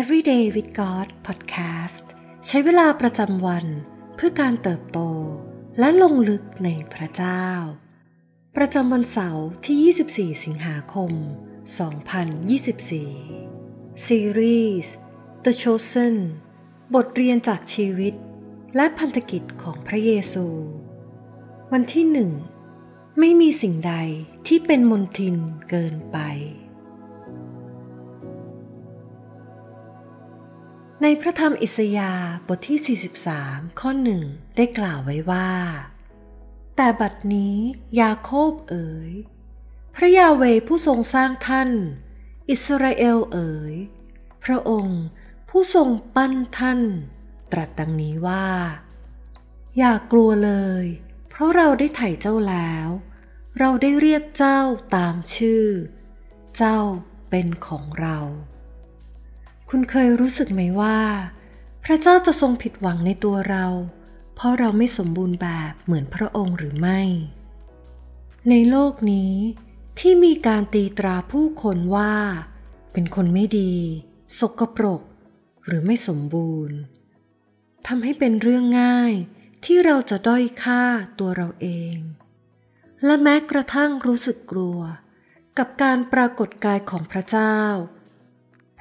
Everyday with God Podcast ใช้เวลาประจำวันเพื่อการเติบโตและลงลึกในพระเจ้า ประจำวันเสาร์ที่ 24 สิงหาคม 2024 ซีรีส์ The Chosen บทเรียนจากชีวิต และพันธกิจของพระเยซู วันที่หนึ่งไม่มีสิ่งใดที่เป็นมนทินเกินไป ในพระธรรมอิสยาห์บทที่ 43 ข้อหนึ่งได้กล่าวไว้ว่า แต่บัดนี้ยาโคบเอ๋ย พระยาเวผู้ทรงสร้างท่าน อิสราเอลเอ๋ย พระองค์ผู้ทรงปั้นท่าน ตรัสดังนี้ว่า อย่ากลัวเลย เพราะเราได้ไถ่เจ้าแล้ว เราได้เรียกเจ้าตามชื่อ เจ้าเป็นของเรา คุณเคยรู้สึกไหมว่า พระเจ้าจะทรงผิดหวังในตัวเรา เพราะเราไม่สมบูรณ์แบบเหมือนพระองค์หรือไม่ ในโลกนี้ที่มีการตีตราผู้คนว่า เป็นคนไม่ดี สกปรก หรือไม่สมบูรณ์ทำให้เป็นเรื่องง่ายที่เราจะด้อยค่าตัวเราเอง และแม้กระทั่งรู้สึกกลัว กับการปรากฏกายของพระเจ้า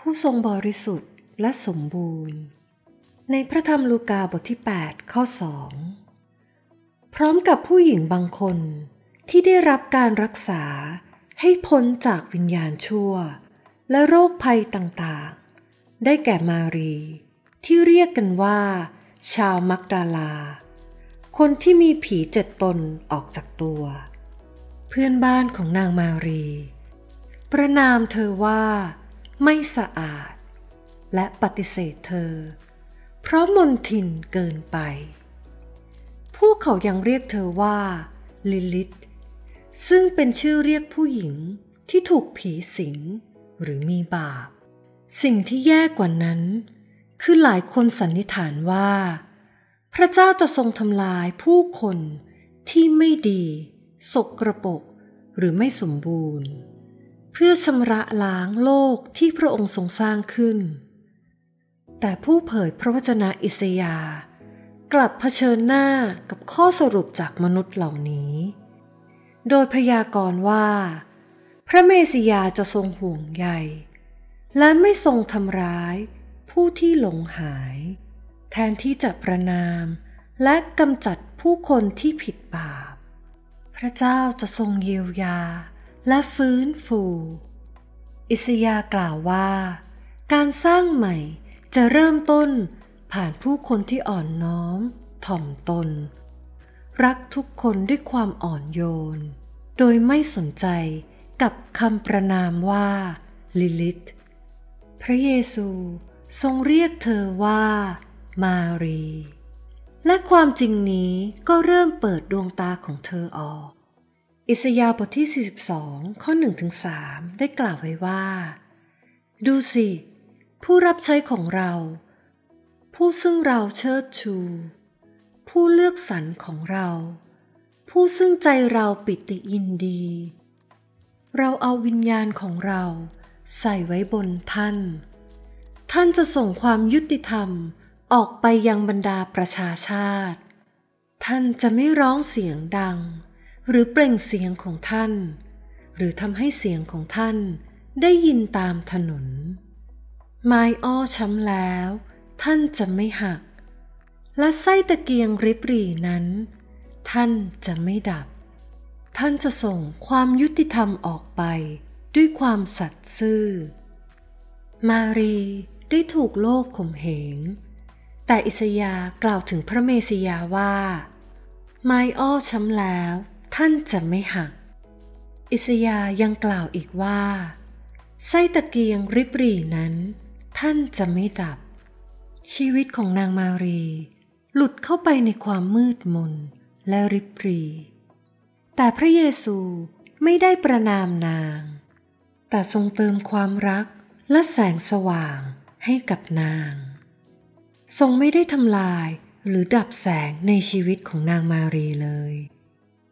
ผู้ทรงบริสุทธิ์และสมบูรณ์ ในพระธรรมลูกาบทที่ 8 ข้อ2พร้อมกับผู้หญิงบางคนที่ได้รับการรักษาให้พ้นจากวิญญาณชั่ว และโรคภัยต่างๆ ได้แก่มารี ที่เรียกกันว่า ชาวมักดาลา คนที่มีผีเจ็ดตนออกจากตัว เพื่อนบ้านของนางมารี ประนามเธอว่า ไม่สะอาด และปฏิเสธเธอ เพราะมนทินเกินไป พวกเขายังเรียกเธอว่า ลิลิต ซึ่งเป็นชื่อเรียกผู้หญิงที่ถูกผีสิงหรือมีบาป สิ่งที่แย่กว่านั้น คือหลายคนสันนิษฐานว่า พระเจ้าจะทรงทำลายผู้คนที่ไม่ดี สกรปรกหรือไม่สมบูรณ์ เพื่อชำระล้างโลกที่พระองค์ทรงสร้างขึ้น แต่ผู้เผยพระวจนะอิสยาห์กลับเผชิญหน้ากับข้อสรุปจากมนุษย์เหล่านี้ โดยพยากรณ์ว่า พระเมสสิยาจะทรงห่วงใยและไม่ทรงทำร้ายผู้ที่หลงหาย แทนที่จะประนามและกำจัดผู้คนที่ผิดบาป พระเจ้าจะทรงเยียวยา และฟื้นฟู อิสยากล่าวว่า การสร้างใหม่จะเริ่มต้นผ่านผู้คนที่อ่อนน้อม ถ่อมตน รักทุกคนด้วยความอ่อนโยน โดยไม่สนใจกับคำประนามว่าลิลิตพระเยซูทรงเรียกเธอว่า มารี และความจริงนี้ก็เริ่มเปิดดวงตาของเธอออก อิสยาห์บทที่ 42 ข้อ1ถึง3ได้กล่าวไว้ว่า ดูสิ ผู้รับใช้ของเรา ผู้ซึ่งเราเชิดชู ผู้เลือกสรรของเรา ผู้ซึ่งใจเราปิติยินดี เราเอาวิญญาณของเราใส่ไว้บนท่าน ท่านจะส่งความยุติธรรมออกไปยังบรรดาประชาชาติ ท่านจะไม่ร้องเสียงดัง หรือเปล่งเสียงของท่าน หรือทำให้เสียงของท่านได้ยินตามถนน ไม้อ้อช้ำแล้ว ท่านจะไม่หัก และไส้ตะเกียงริบรีนั้น ท่านจะไม่ดับ ท่านจะส่งความยุติธรรมออกไปด้วยความสัตย์ซื่อ มารีได้ถูกโลกข่มเหง แต่อิสยากล่าวถึงพระเมสยาว่า ไม้อ้อช้ำแล้ว ท่านจะไม่หัก อิสยายังกล่าวอีกว่า ไส้ตะเกียงริบรีนั้น ท่านจะไม่ดับ ชีวิตของนางมารี หลุดเข้าไปในความมืดมนและริบรี แต่พระเยซูไม่ได้ประนามนาง แต่ทรงเติมความรักและแสงสว่างให้กับนาง ทรงไม่ได้ทำลายหรือดับแสงในชีวิตของนางมารีเลย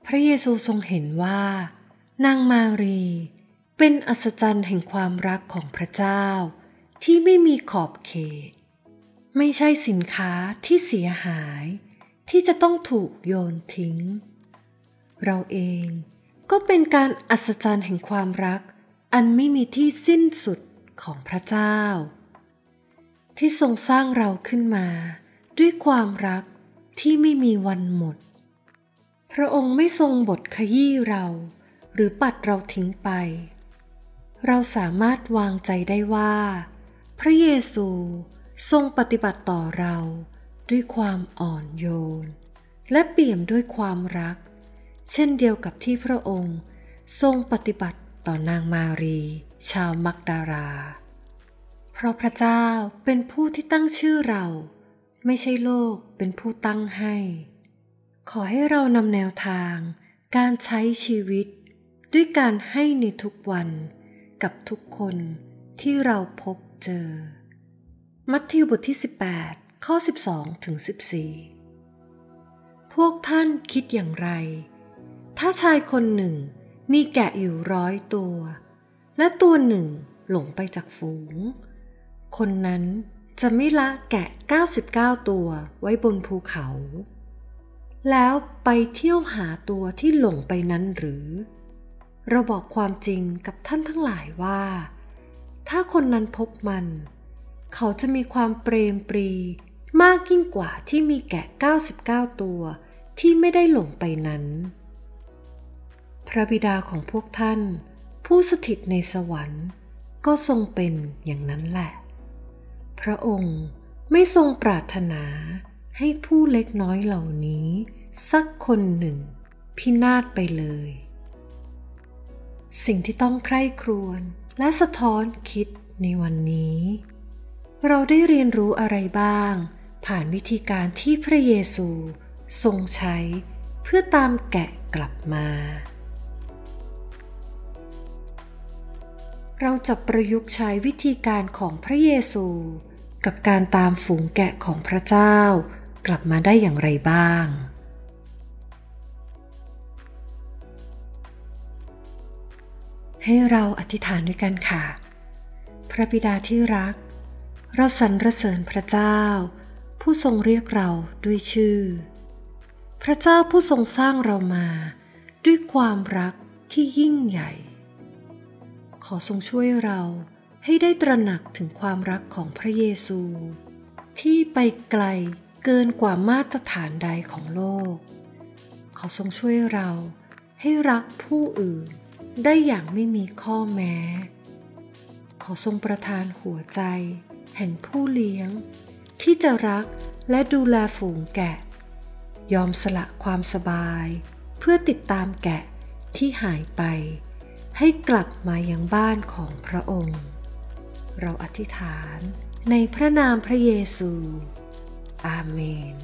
พระเยซูทรงเห็นว่า นางมารี เป็นอัศจรรย์แห่งความรักของพระเจ้า ที่ไม่มีขอบเขต ไม่ใช่สินค้าที่เสียหาย ที่จะต้องถูกโยนทิ้ง เราเองก็เป็นการอัศจรรย์แห่งความรัก อันไม่มีที่สิ้นสุดของพระเจ้า ที่ทรงสร้างเราขึ้นมา ด้วยความรักที่ไม่มีวันหมด พระองค์ไม่ทรงบทขยี้เรา หรือปัดเราทิ้งไป เราสามารถวางใจได้ว่า พระเยซูทรงปฏิบัติต่อเราด้วยความอ่อนโยน และเปี่ยมด้วยความรัก เช่นเดียวกับที่พระองค์ทรงปฏิบัติต่อนางมารี ชาวมักดารา เพราะพระเจ้าเป็นผู้ที่ตั้งชื่อเรา ไม่ใช่โลกเป็นผู้ตั้งให้ ขอให้เรานำแนวทาง การใช้ชีวิต ด้วยการให้ในทุกวัน กับทุกคนที่เราพบเจอ มัทธิวบทที่ 18 ข้อ 12ถึง14 พวกท่านคิดอย่างไร ถ้าชายคนหนึ่งมีแกะอยู่ร้อยตัว และตัวหนึ่งหลงไปจากฝูง คนนั้นจะไม่ละแกะ 99 ตัวไว้บนภูเขา แล้วไปเที่ยวหาตัวที่หลงไปนั้นหรือ เราบอกความจริงกับท่านทั้งหลายว่า ถ้าคนนั้นพบมัน เขาจะมีความเปรมปรี มากยิ่งกว่าที่มีแกะ 99 ตัวที่ไม่ได้หลงไปนั้น พระบิดาของพวกท่าน ผู้สถิตในสวรรค์ ก็ทรงเป็นอย่างนั้นแหละ พระองค์ไม่ทรงปรารถนา ให้ผู้เล็กน้อยเหล่านี้ สักคนหนึ่ง พินาศไปเลย สิ่งที่ต้องใคร่ครวญและสะท้อนคิดในวันนี้ เราได้เรียนรู้อะไรบ้าง ผ่านวิธีการที่พระเยซู ทรงใช้เพื่อตามแกะกลับมา เราจะประยุกต์ใช้วิธีการของพระเยซู กับการตามฝูงแกะของพระเจ้า กลับมาได้อย่างไรบ้าง ให้เราอธิษฐานด้วยกันค่ะ พระบิดาที่รัก เราสรรเสริญพระเจ้า ผู้ทรงเรียกเราด้วยชื่อ พระเจ้าผู้ทรงสร้างเรามา ด้วยความรักที่ยิ่งใหญ่ ขอทรงช่วยเราให้ได้ตระหนักถึงความรักของพระเยซู ที่ไปไกล เกินกว่ามาตรฐานใดของโลก ขอทรงช่วยเราให้รักผู้อื่นได้อย่างไม่มีข้อแม้ ขอทรงประทานหัวใจ แห่งผู้เลี้ยง ที่จะรักและดูแลฝูงแกะ ยอมสละความสบาย เพื่อติดตามแกะที่หายไป ให้กลับมายังบ้านของพระองค์ เราอธิษฐานในพระนามพระเยซู อาเมน